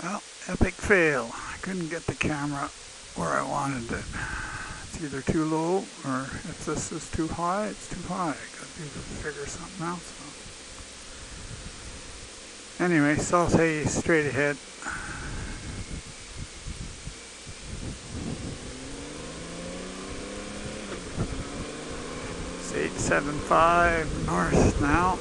Well, epic fail. I couldn't get the camera where I wanted it. It's either too low or if this is too high, it's too high. I gotta figure something else out. Anyway, South Hays straight ahead. It's 875 north now.